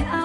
ก็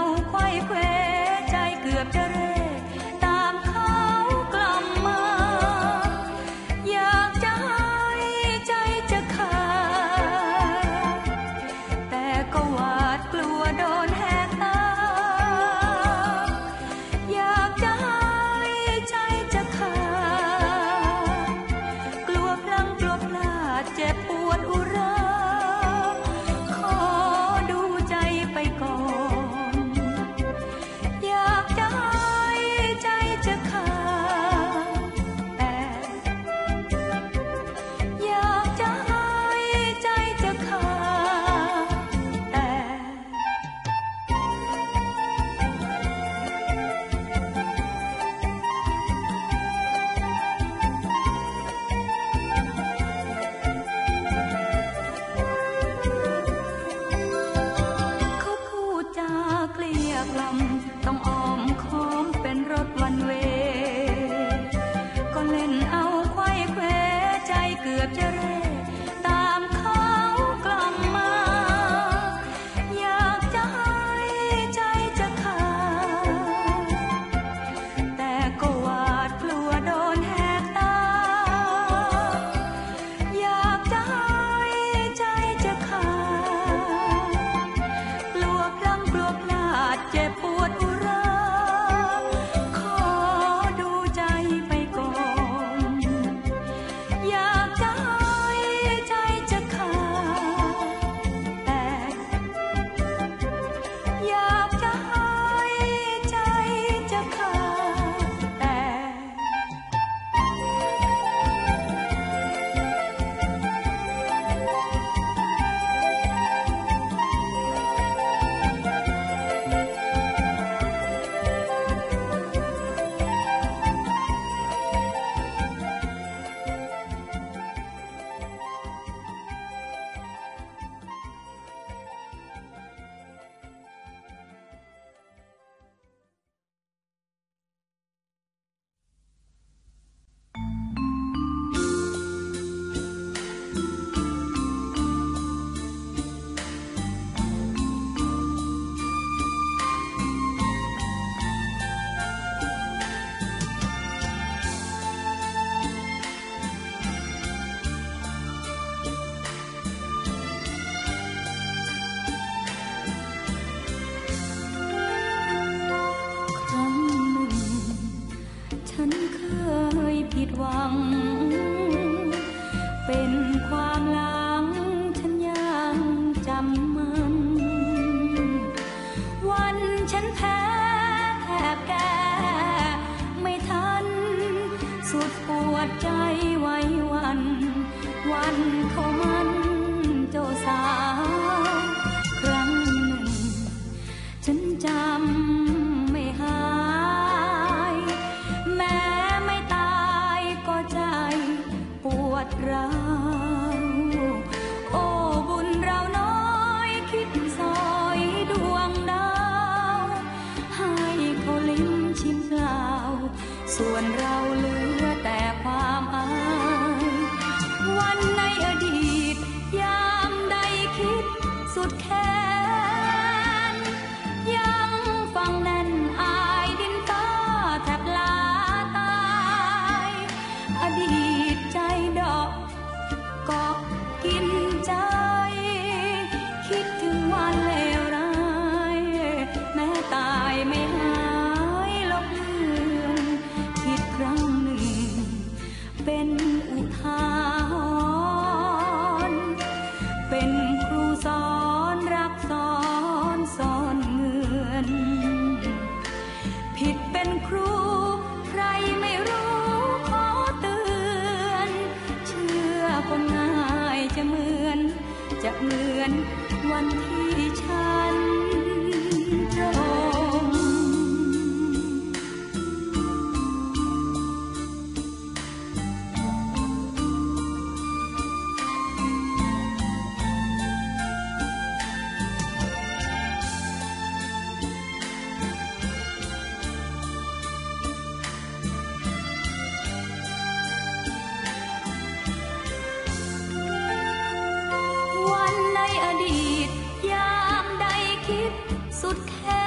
สุ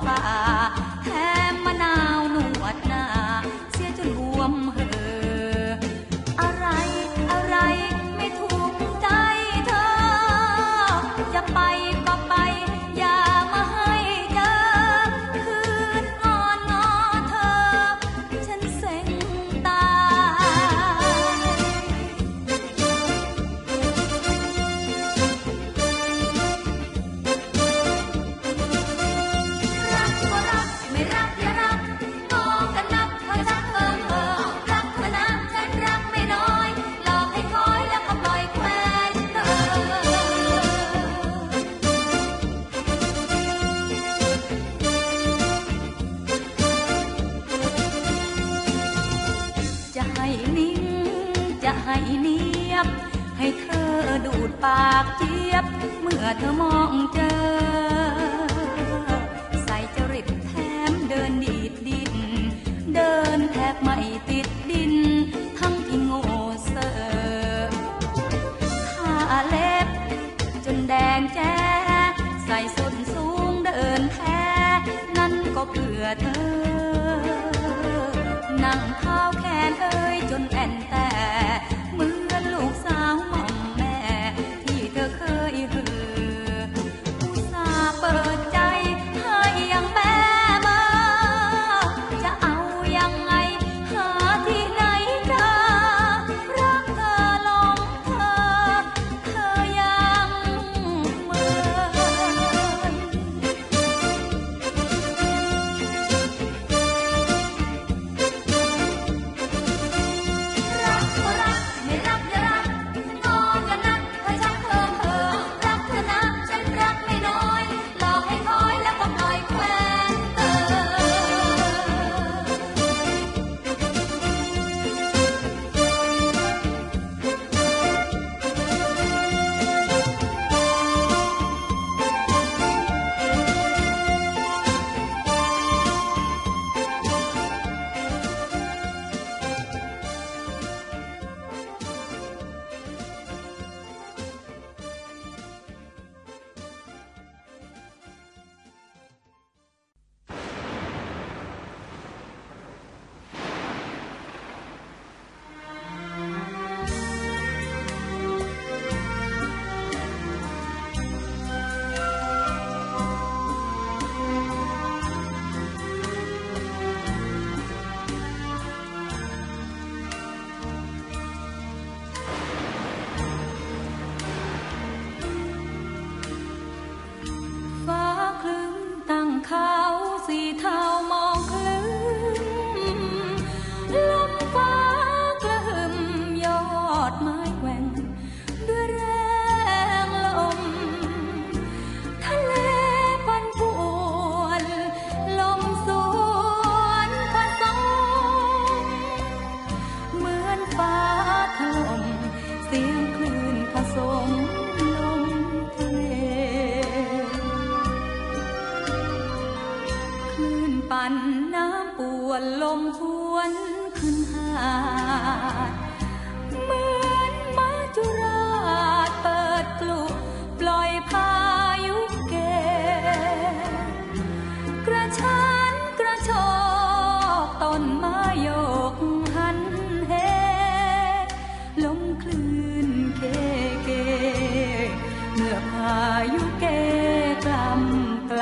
发 ก็เพื่อเธอ นั่งเท้าแขนเอ้ยจนแอน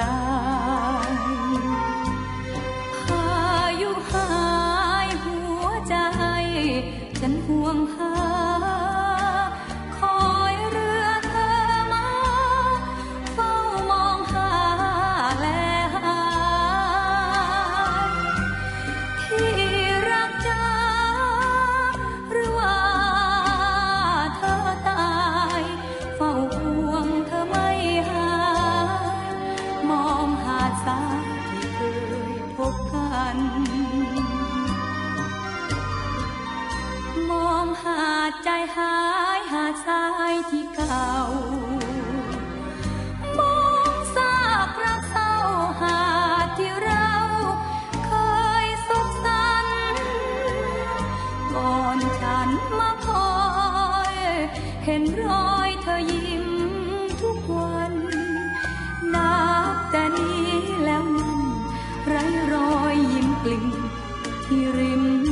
cloud. กลิ่นที่ริม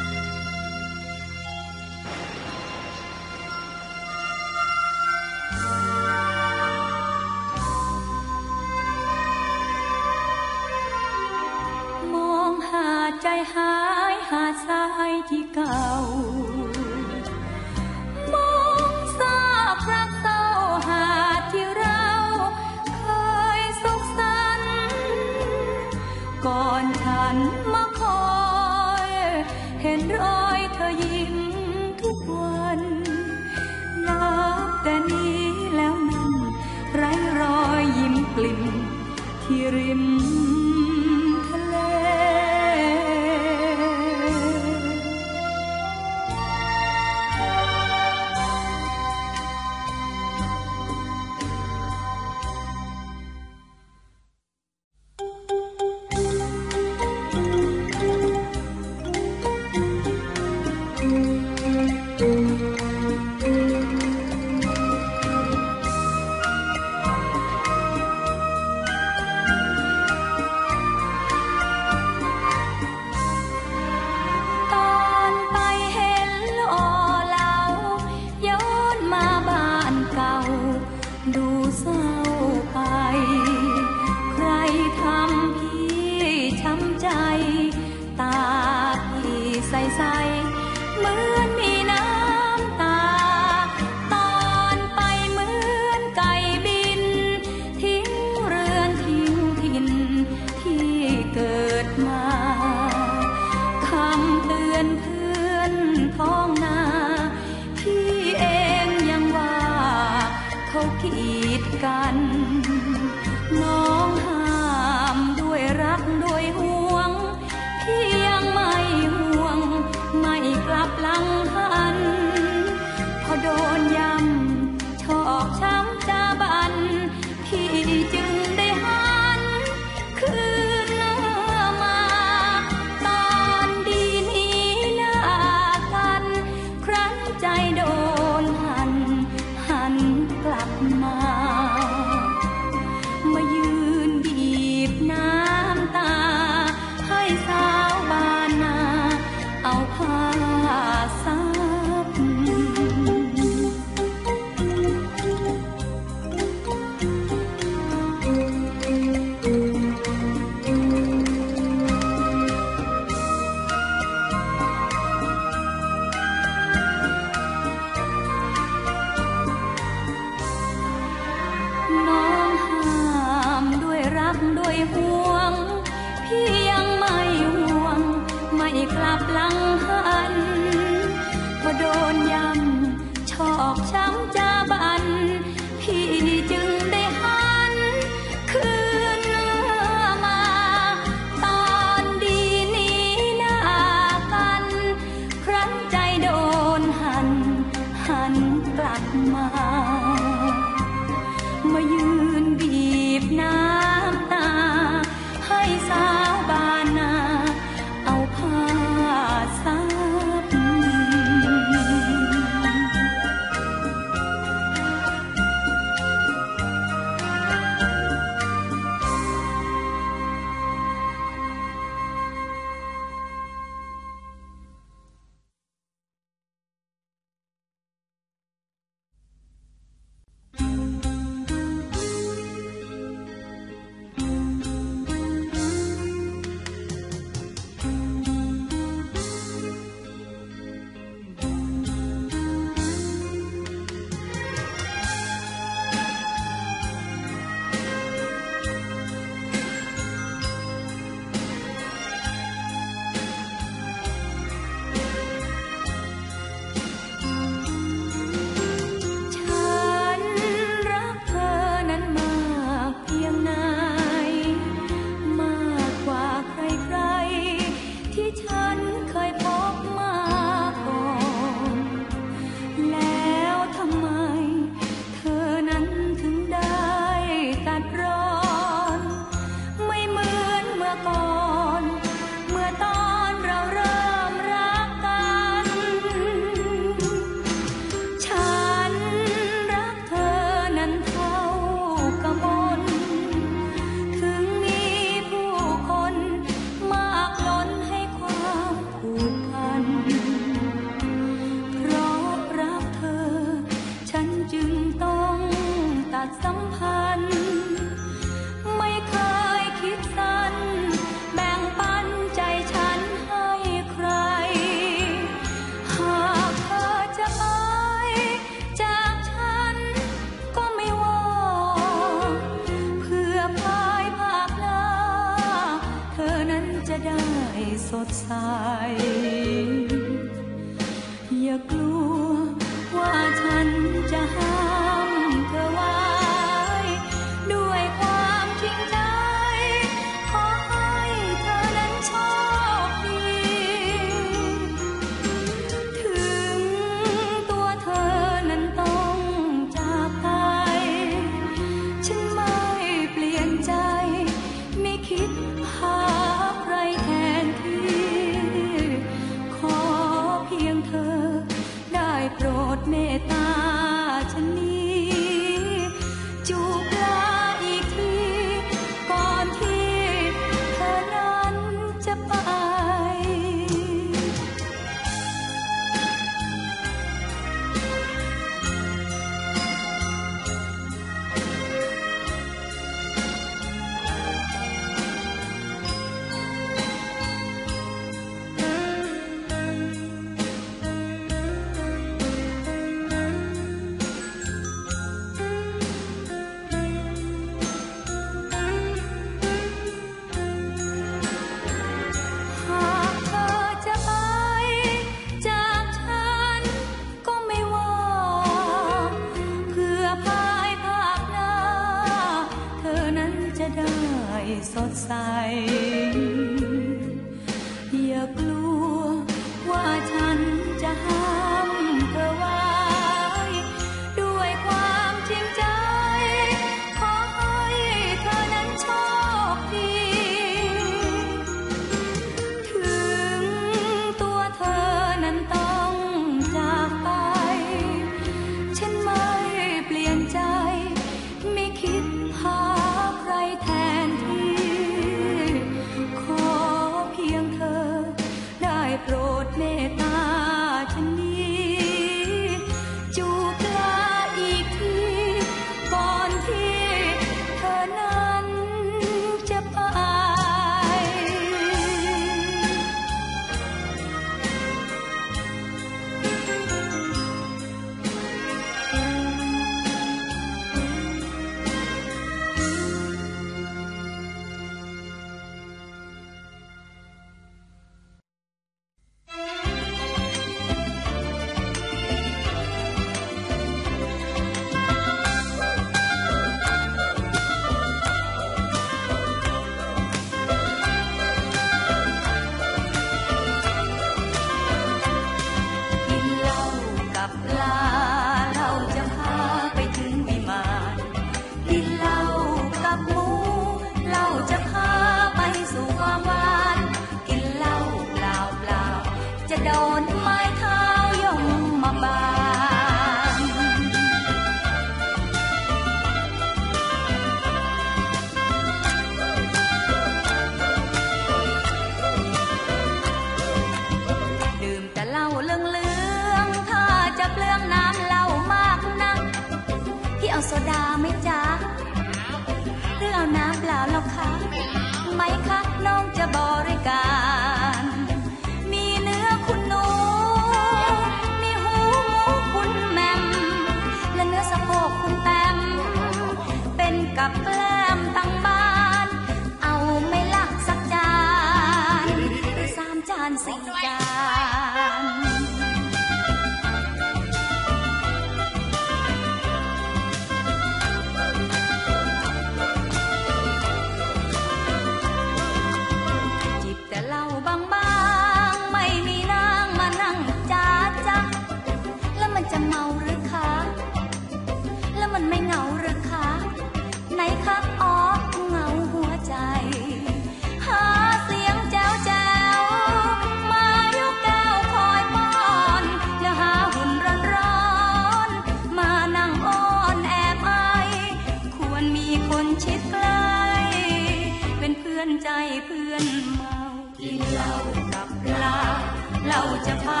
เราจะพา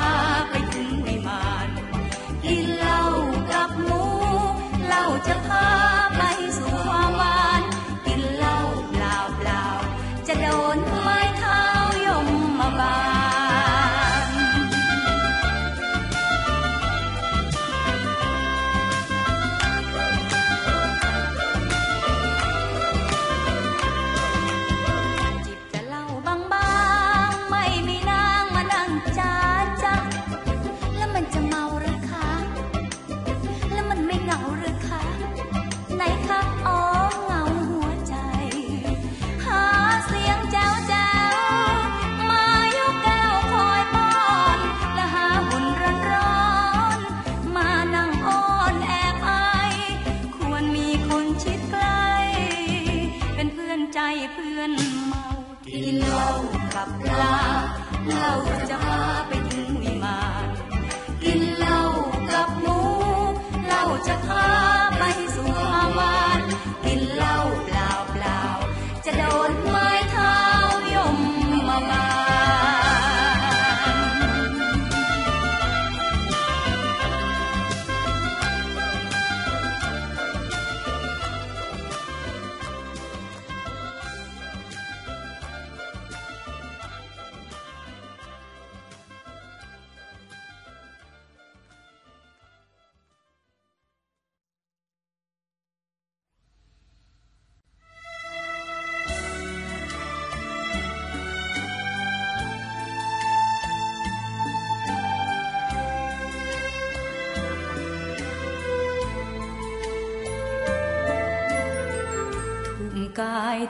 ไป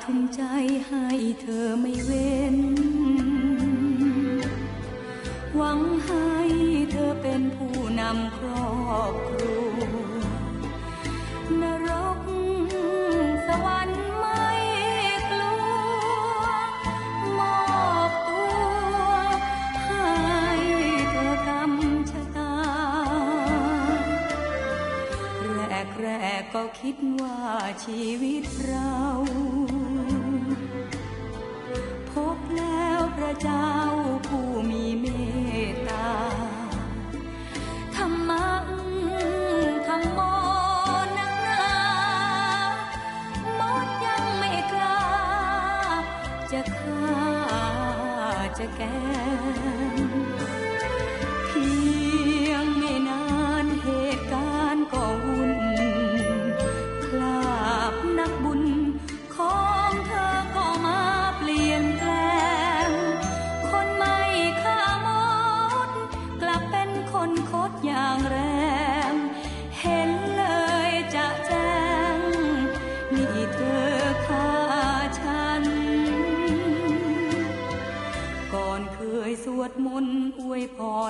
ทุ่มใจให้เธอไม่เว้น หวังให้เธอเป็นผู้นำครอบครัวนรกสวรรค์ไม่กลัว มอบตัวให้เธอกำชะตา แรกแรกก็คิดว่าชีวิตเรา เจ้าผู้มีเมตตา ธรรมะธรรมโมนักหนามดยังไม่กล้า จะฆ่าจะแก้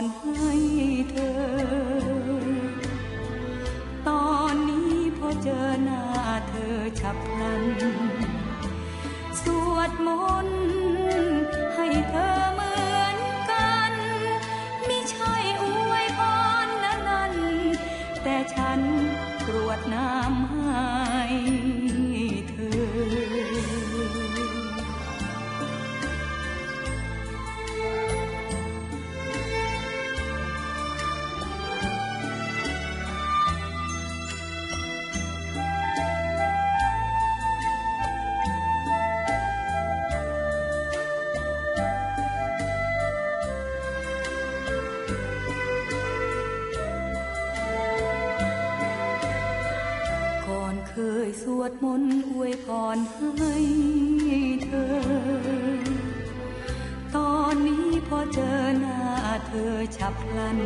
วยพรให้เธอ ตอนนี้พอเจอหน้าเธอฉับพลัน สวดมนต์ให้เธอเหมือนกันไม่ใช่อวยพรนั้นนั้น แต่ฉันกรวดน้ำให้เธอ ให้เธอ ตอนนี้พอเจอหน้าเธอฉับพลัน